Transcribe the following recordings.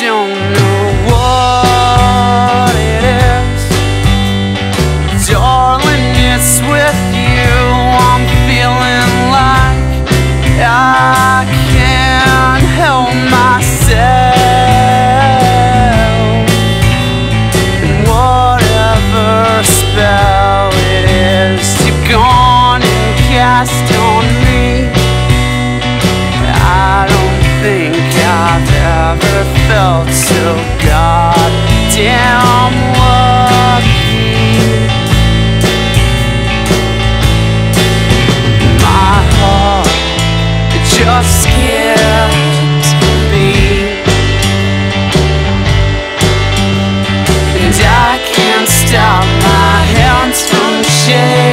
don't know. never felt so goddamn lucky. My heart it just skipped a beat, and I can't stop my hands from shaking.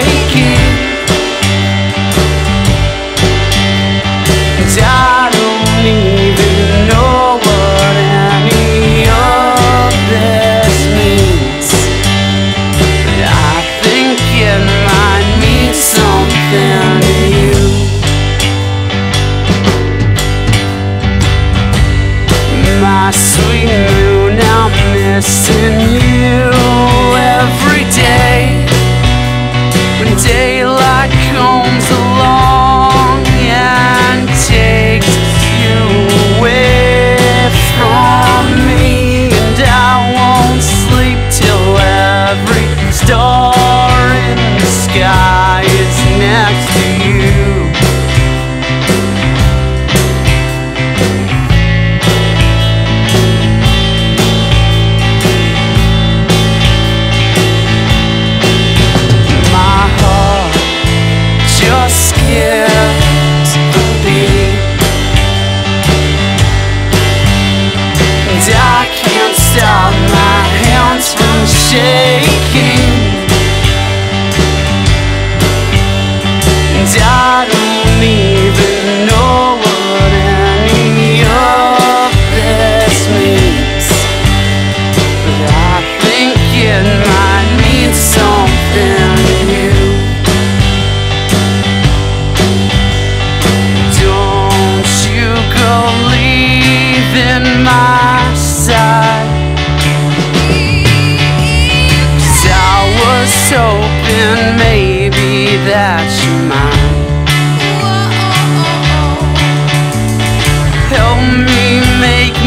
Yeah.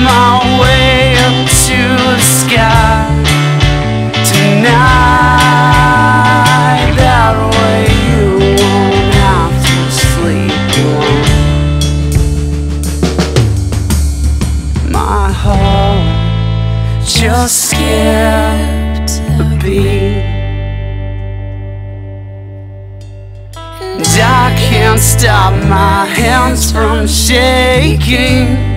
my way up to the sky tonight. That way you won't have to sleep alone. My heart just skipped a beat. And I can't stop my hands from shaking